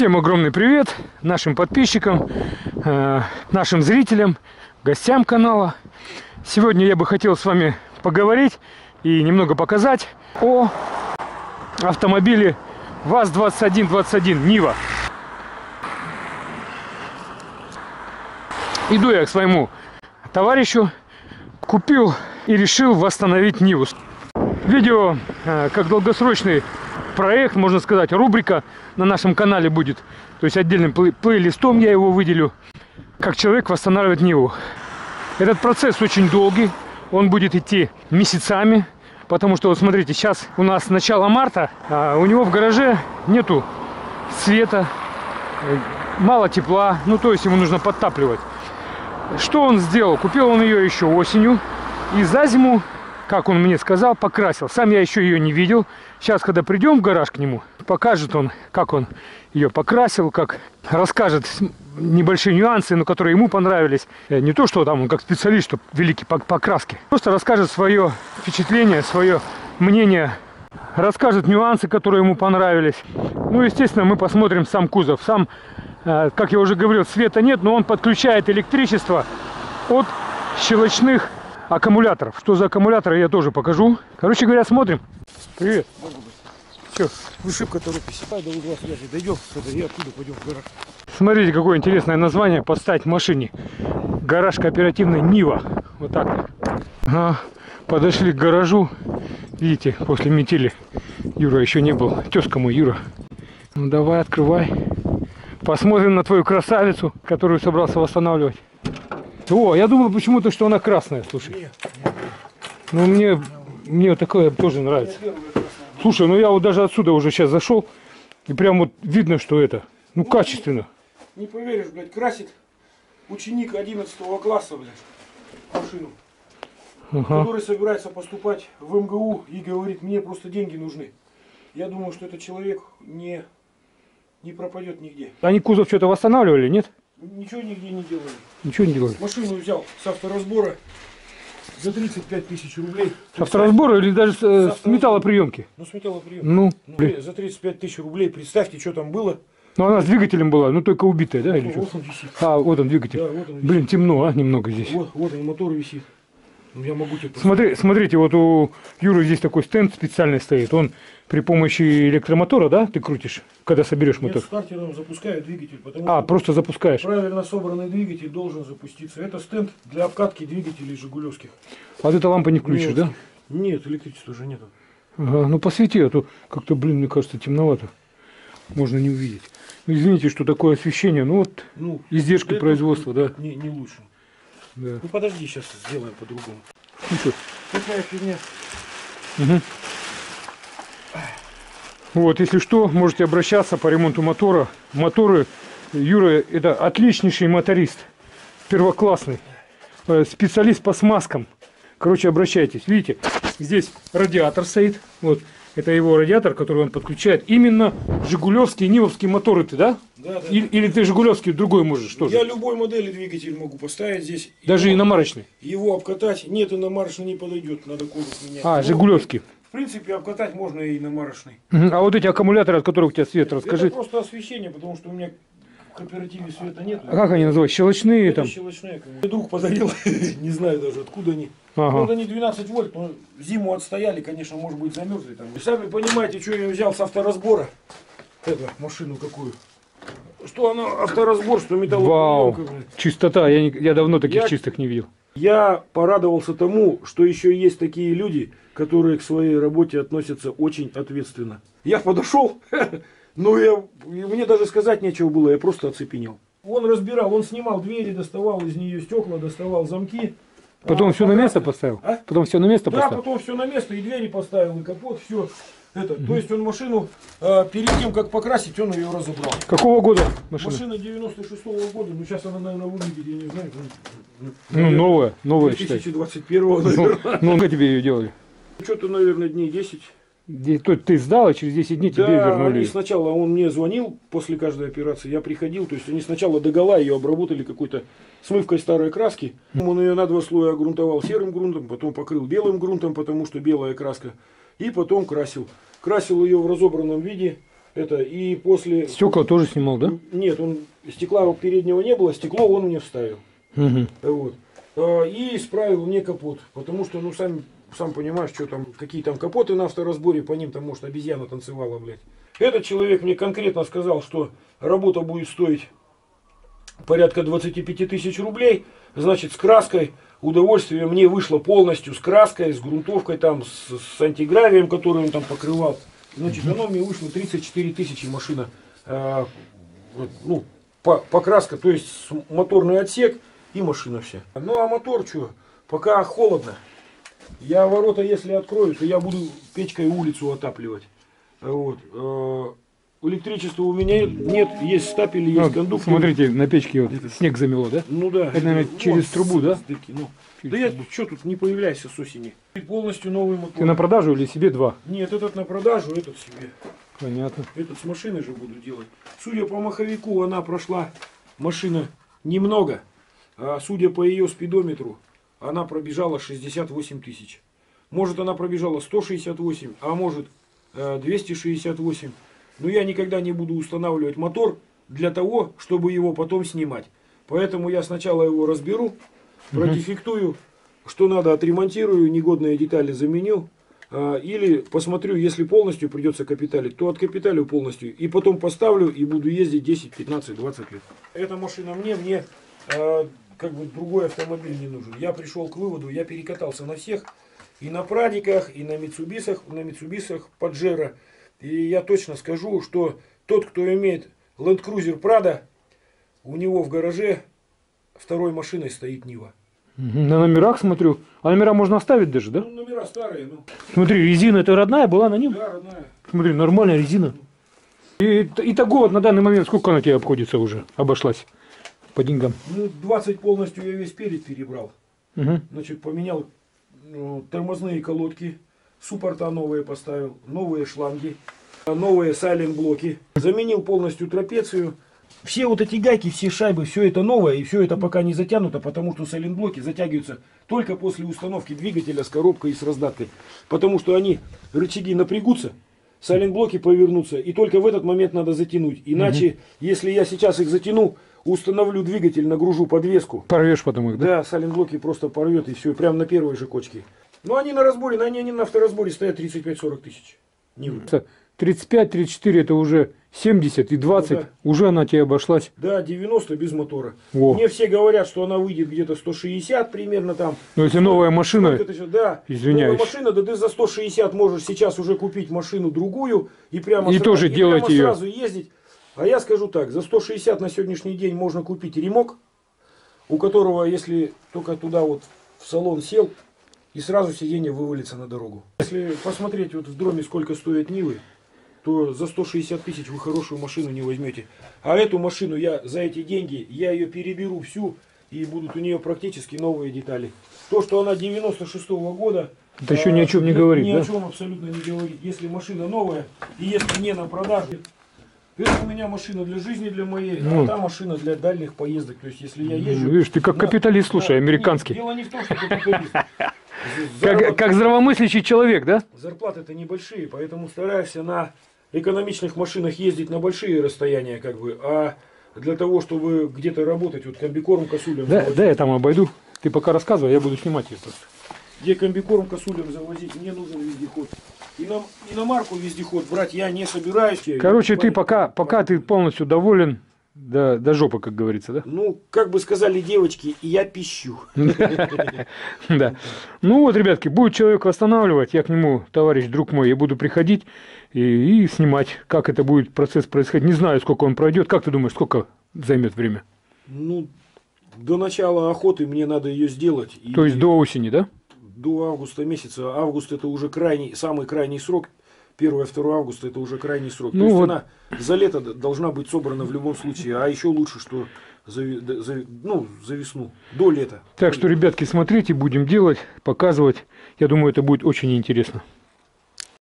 Всем огромный привет нашим подписчикам, э, нашим зрителям, гостям канала. Сегодня я бы хотел с вами поговорить и немного показать о автомобиле ВАЗ-2121 Нива. Иду я к своему товарищу, купил и решил восстановить Ниву. Видео э, как долгосрочный проект, можно сказать, рубрика на нашем канале будет. То есть отдельным плей- плейлистом я его выделю. Как человек восстанавливает Ниву. Этот процесс очень долгий. Он будет идти месяцами. Потому что, вот смотрите, сейчас у нас начало марта, а у него в гараже нету света, э, мало тепла. Ну, то есть ему нужно подтапливать. Что он сделал? Купил он ее еще осенью. И за зиму как он мне сказал, покрасил. Сам я еще ее не видел. Сейчас, когда придем в гараж к нему, покажет он, как он ее покрасил, как расскажет небольшие нюансы, но которые ему понравились. Э, Не то, что там он как специалист, что великий по покраске. Просто расскажет свое впечатление, свое мнение, расскажет нюансы, которые ему понравились. Ну, естественно, мы посмотрим сам кузов. Сам, э, как я уже говорил, света нет, но он подключает электричество от щелочных аккумуляторов. Что за аккумуляторы, я тоже покажу. Короче говоря, смотрим. Привет. Че? Вышибка торопись. Дай до угла связи. Дойдем сюда и оттуда пойдем в гараж. Смотрите, какое интересное название поставить машине. Гараж кооперативный Нива. Вот так. Ага. Подошли к гаражу. Видите, после метели. Юра еще не был. Тезка мой, Юра. Ну давай, открывай. Посмотрим на твою красавицу, которую собрался восстанавливать. О, я думал почему-то, что она красная, слушай. Ну мне, мне такое тоже нравится. Слушай, ну я вот даже отсюда уже сейчас зашел, и прям вот видно, что это, ну качественно. Не поверишь, блядь, красит ученик 11 класса, блядь, машину, Ага. который собирается поступать в МГУ и говорит, мне просто деньги нужны. Я думаю, что этот человек не, не пропадет нигде. Они кузов что-то восстанавливали, нет? Ничего нигде не делали. Ничего не делали. Машину взял с авторазбора за 35 тысяч рублей. С авторазбора или даже с, э, с металлоприемки? Ну, с металлоприем. Ну, Ну, блин. за 35 тысяч рублей, представьте, что там было. Ну она с двигателем была, ну только убитая, да? Или Ну, что? вот он висит. А, вот он двигатель. Да, вот он висит. Блин, темно, а, немного здесь. Вот, вот он, мотор висит. Ну, я могу тебе... Смотри, смотрите, вот у Юры здесь такой стенд специальный стоит. Он при помощи электромотора, да, ты крутишь, когда соберешь Нет, мотор? стартером запускаю двигатель, потому А, просто запускаешь. правильно собранный двигатель должен запуститься. Это стенд для обкатки двигателей «Жигулевских». А вот эта лампа не включишь, да? Нет, электричества уже нету. Ага, ну посвети, а то как-то, блин, мне кажется, темновато. Можно не увидеть. Ну, извините, что такое освещение, ну вот Ну, издержки производства, да. Не, не лучше. Да. Ну подожди, сейчас сделаем по-другому. Ну что, Какая фигня? Мгм. Вот, если что, можете обращаться по ремонту мотора. Моторы, Юра, это отличнейший моторист, первоклассный, э, специалист по смазкам. Короче, обращайтесь. Видите, здесь радиатор стоит. Вот, это его радиатор, который он подключает. Именно Жигулевские, Нивовские моторы ты, да? Да, да. Или, или ты Жигулевский другой можешь тоже? Я любой модели двигатель могу поставить здесь. Даже его, иномарочный. Его обкатать. Нет, иномарочный не подойдет, надо корпус менять. А, Ну, Жигулевский. В принципе, обкатать можно и иномарочный. А вот эти аккумуляторы, от которых у тебя свет, расскажи. Это просто освещение, потому что у меня в кооперативе света нет. А как они называются? Щелочные Это там? щелочные. конечно. Друг подарил, не знаю даже откуда они. Ну, Ага. вот они 12 вольт, но зиму отстояли, конечно, может быть замерзли там. Вы сами понимаете, что я взял с авторазбора. Это, машину какую. Что она авторазбор, что Вау, металлоприемка. блин. чистота, я, не- я давно таких Я- чистых не видел. Я порадовался тому, что еще есть такие люди, которые к своей работе относятся очень ответственно. Я подошел, ну я, мне даже сказать нечего было, я просто оцепенел. Он разбирал, он снимал двери, доставал из нее стекла, доставал замки. Потом А, все на место поставил? А? Потом все на место Да, поставил? потом все на место, и двери поставил, и капот, все. Это, То есть он машину, э, перед тем, как покрасить, он ее разобрал. Какого года машина? Машина 96-го года, ну сейчас она, наверное, выглядит, я не знаю. ну, Ну, новая, новая, считай. 2021 Ну, наверное. ну, как тебе ее делали? Что-то, наверное, дней 10. То есть Ты сдал, а через 10 дней тебе Да, вернули. они сначала, он мне звонил после каждой операции, я приходил, то есть они сначала догола ее обработали какой-то смывкой старой краски. Он ее на два слоя огрунтовал серым грунтом, потом покрыл белым грунтом, потому что белая краска, и потом красил. Красил ее в разобранном виде, Это и после... Стекла тоже снимал, да? Нет, он стекла переднего не было, стекло он мне вставил. Мгм. Вот. А, И исправил мне капот. Потому что, ну, сам, сам понимаешь, что там, какие там капоты на авторазборе, по ним там, может, обезьяна танцевала, блядь. Этот человек мне конкретно сказал, что работа будет стоить порядка 25 тысяч рублей. Значит, с краской удовольствие мне вышло полностью с краской, с грунтовкой, там, с, с антигравием, который он там покрывал. Значит, оно мне вышло 34 тысячи машина. вот, ну, по- покраска, то есть моторный отсек и машина вся. Ну а мотор что? Пока холодно. Я ворота, если открою, то я буду печкой улицу отапливать. Вот. э, Электричества у меня нет, есть стапели, есть Вот, кондуктор. смотрите, на печке вот снег замело, да? Ну да. Это, наверное, через с- трубу, да? с дырки, ну. Через да я трубу. что тут не появляйся с осени. Полностью новый мотор. Ты на продажу или себе два? Нет, этот на продажу, этот себе. Понятно. Этот с машиной же буду делать. Судя по маховику, она прошла машина немного. А судя по ее спидометру, она пробежала 68 тысяч. Может она пробежала 168, а может э, 268. Но я никогда не буду устанавливать мотор для того, чтобы его потом снимать. Поэтому я сначала его разберу, продефектую, что надо отремонтирую, негодные детали заменю. А, Или посмотрю, если полностью придется капиталить, то откапиталю полностью. И потом поставлю и буду ездить 10, 15, 20 лет. Эта машина мне, мне а, как бы другой автомобиль не нужен. Я пришел к выводу, я перекатался на всех. И на Прадиках, и на Митсубисах, на Митсубисах Паджеро. И я точно скажу, что тот, кто имеет Land Cruiser Prado, у него в гараже второй машиной стоит Нива. На номерах смотрю. А номера можно оставить даже, да? Ну, номера старые, ну. Смотри, резина это родная была на ним? Да, родная. Смотри, нормальная резина. И итого на данный момент сколько она тебе обходится уже? Обошлась по деньгам. Ну, 20 полностью я весь перед перебрал. Мгм. Значит, поменял ну, тормозные колодки, суппорта новые поставил, новые шланги, новые сайлент блоки. Заменил полностью трапецию. Все вот эти гайки, все шайбы, все это новое, и все это пока не затянуто, потому что сайлент блоки затягиваются только после установки двигателя с коробкой и с раздаткой. Потому что они, рычаги напрягутся, сайлент блоки повернутся, и только в этот момент надо затянуть. Иначе, если я сейчас их затяну, установлю двигатель, нагружу подвеску, Порвешь потом их, да? да, сайлент-блоки просто порвет и все, прям на первой же кочке. Ну они на разборе, на они, они на авторазборе стоят 35-40 тысяч. Нивы. 35-34 это уже 70 и 20. Ну да. Уже она тебе обошлась. Да, 90 без мотора. Во. Мне все говорят, что она выйдет где-то 160 примерно там. Но если новая машина, ты щас- да, Извиняюсь. новая машина, да ты за 160 можешь сейчас уже купить машину другую и прямо, И сра- тоже и делать прямо её. сразу ездить. А я скажу так, за 160 на сегодняшний день можно купить ремок, у которого, если только туда вот в салон сел, и сразу сиденье вывалится на дорогу. Если посмотреть вот в дроме, сколько стоят Нивы, то за 160 тысяч вы хорошую машину не возьмете. А эту машину я за эти деньги, я ее переберу всю, и будут у нее практически новые детали. То, что она 96 года, Это еще ни о чем не ни- говорит, Ни да? о чем абсолютно не говорит. Если машина новая, и если не на продаже, это у меня машина для жизни, для моей, Ну. а та машина для дальних поездок. То есть, если я Ну, езжу... видишь, ты как на- капиталист, слушай, американский. нет, дело не в том, что капиталист. Как, как здравомыслящий человек, да? Зарплаты-то небольшие, поэтому стараешься на экономичных машинах ездить на большие расстояния, как бы, а для того, чтобы где-то работать, вот комбикорм косулям Да, завозить. да, я там обойду. Ты пока рассказывай, я буду снимать ее просто. Где комбикорм косулям завозить, мне нужен вездеход. И на, и на марку вездеход брать я не собираюсь. Короче, ты пока, пока ты полностью доволен до, до жопы, как говорится, да? Ну, как бы сказали девочки, я пищу. Да. Ну вот, ребятки, будет человек восстанавливать, я к нему, товарищ, друг мой, я буду приходить и, снимать, как это будет процесс происходить. Не знаю, сколько он пройдет. Как ты думаешь, сколько займет время? Ну, до начала охоты мне надо ее сделать. То есть до осени, да? До августа месяца. Август это уже крайний, самый крайний срок. 1-2 августа это уже крайний срок. Ну То есть вот. она за лето должна быть собрана в любом случае. А еще лучше, что за, за- ну, за весну, до лета. Так что, ребятки, смотрите, будем делать, показывать. Я думаю, это будет очень интересно.